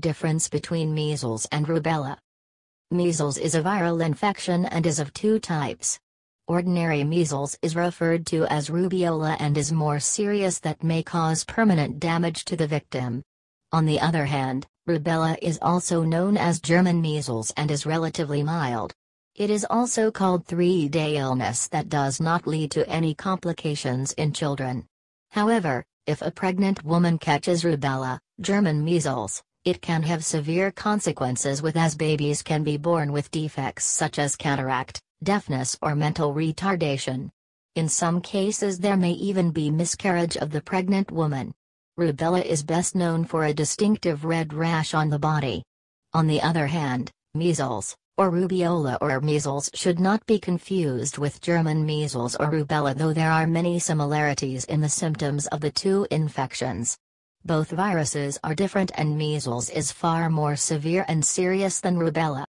Difference between measles and rubella. Measles is a viral infection and is of two types. Ordinary measles is referred to as rubeola and is more serious that may cause permanent damage to the victim. On the other hand, rubella is also known as German measles and is relatively mild. It is also called three-day illness that does not lead to any complications in children. However, if a pregnant woman catches rubella, German measles, it can have severe consequences with as babies can be born with defects such as cataract, deafness or mental retardation. In some cases there may even be miscarriage of the pregnant woman. Rubella is best known for a distinctive red rash on the body. On the other hand, measles, or rubeola or measles should not be confused with German measles or rubella though there are many similarities in the symptoms of the two infections. Both viruses are different and measles is far more severe and serious than rubella.